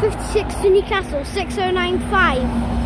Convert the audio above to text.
56 to Newcastle, 6095.